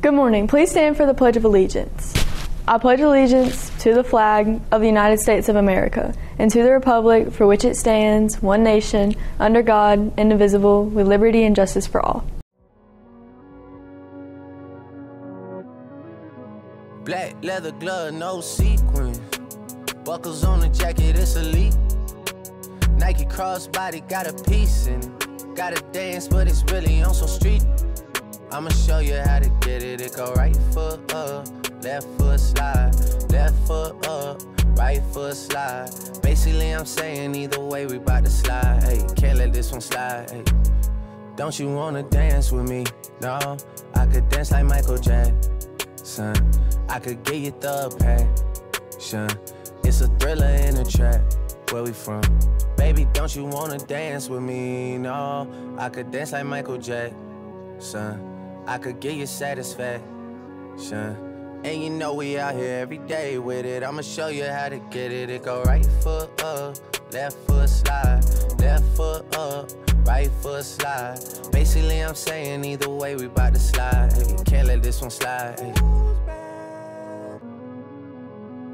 Good morning. Please stand for the Pledge of Allegiance. I pledge allegiance to the flag of the United States of America and to the republic for which it stands, one nation, under God, indivisible, with liberty and justice for all. Black leather glove, no sequins. Buckles on the jacket, it's elite. Nike crossbody got a piece in it. Gotta dance, but it's really on some street. I'ma show you how to get it. It go right foot up, left foot slide, left foot up, right foot slide. Basically, I'm saying either way, we bout to slide. Hey, can't let this one slide. Hey. Don't you wanna dance with me? No, I could dance like Michael Jackson. I could get you the passion. It's a thriller in a trap. Where we from? Baby, don't you wanna dance with me? No, I could dance like Michael Jackson. I could get you satisfaction. And you know we out here every day with it. I'ma show you how to get it. It go right foot up, left foot slide, left foot up, right foot slide. Basically, I'm saying either way, we bout to slide. Can't let this one slide.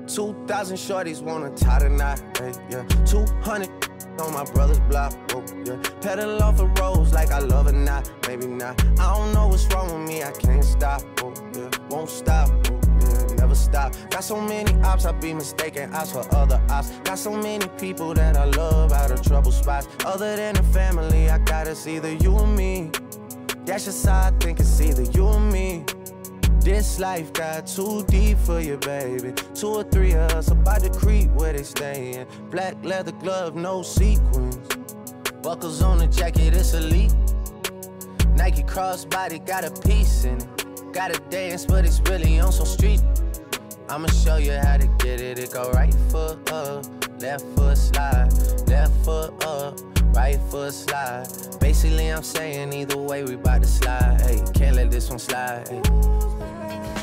2,000 shorties wanna tie the knot, hey, yeah. 200 on my brother's block, oh, yeah. Pedal off the roads like I love it, not, maybe not. I don't know what's wrong with me, I can't stop, oh, yeah. Won't stop, oh, yeah. Never stop. Got so many ops, I be mistaken ops for other ops. Got so many people that I love out of trouble spots. Other than the family, I got it's either you or me. That's just how I think it's either you or me. This life got too deep for you, baby. Two or three of us about to creep where they stayin'. Black leather glove, no sequins. Buckles on the jacket, it's elite. Nike crossbody got a piece in it. Gotta dance, but it's really on some street. I'ma show you how to get it. It go right foot up, left foot slide, left foot up, right foot slide. Basically, I'm saying either way, we bout to slide. Hey, can't let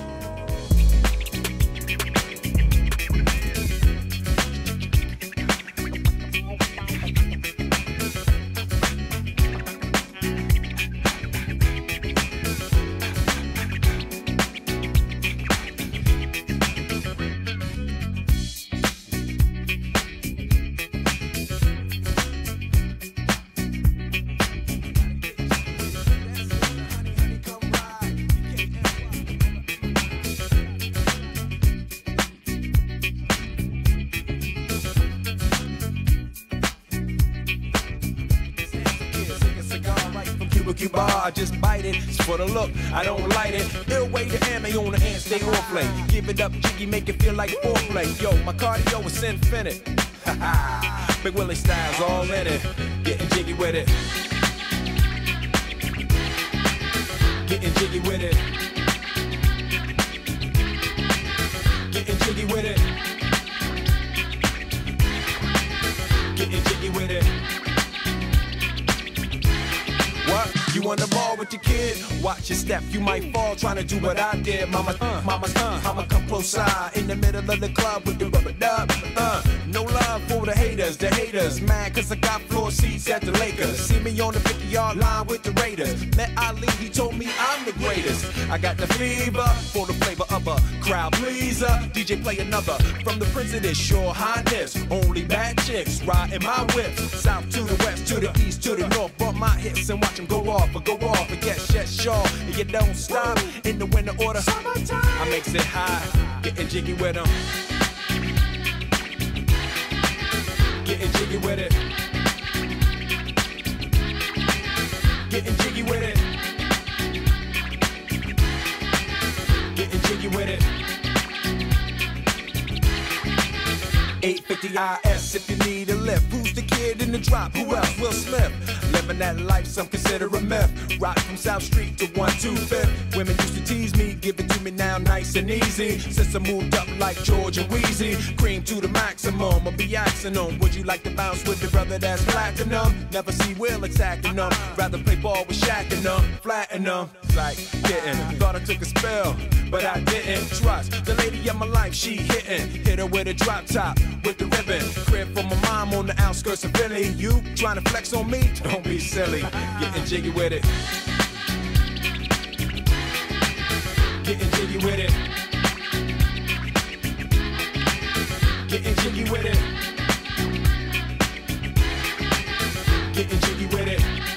slide. Hey. I just bite it. It's for the look, I don't light it. Ill way to ammo on the hand, stay on play. Give it up, jiggy, make it feel like foreplay. Yo, my cardio is infinite. Ha Big Willie styles all in it. Getting jiggy with it. Getting jiggy with it. You on the ball with your kid? Watch your step, you might fall trying to do what I did. Mama, uh, mama, uh, mama, come close side in the middle of the club with the rubber dub. Uh, no love for the haters, the haters. Mad cause I got floor seats at the Lakers. See me on the 50 yard line with the Raiders. Met Ali, he told me I'm the greatest. I got the fever for the flavor of a crowd pleaser. DJ play another from the prince of this sure highness. Only bad chicks riding my whip. South to the west, to the east, to the north. Bump my hips and watch them go off or go off and get shit sure. And you don't stop in the winter order. I makes it high, getting jiggy with them. Getting jiggy with it. Getting jiggy with it. Getting jiggy with it. 850 IS if you need a lift. Who's the kid in the drop? Who else? Will Smith. Living that life, some consider a myth. Rock from South Street to 125th. Women used to tease me, give it to me now nice and easy. Since I moved up like George and Weezy, cream to the maximum. I'll be asking them, would you like to bounce with your brother that's platinum? Never see Will attacking them. Rather play ball with Shaq and them, flatten them. Like getting, thought I took a spell. but I didn't trust the lady of my life. She hitting, hit her with a drop top with the ribbon. Crib for my mom on the outskirts of Philly. You trying to flex on me? Don't be silly. Getting jiggy with it. Getting jiggy with it. Getting jiggy with it. Getting jiggy with it.